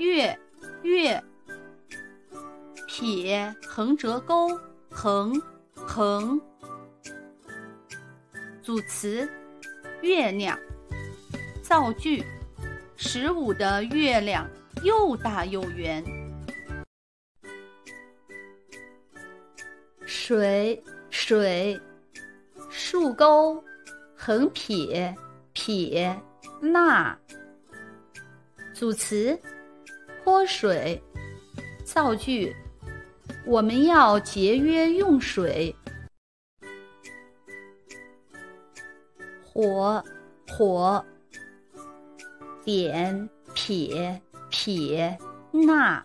月月。撇横折钩横横。组词：月亮。造句：十五的月亮又大又圆。水水，竖钩，横撇撇捺。组词：泼水。造句：我们要节约用水。火火。点撇撇捺。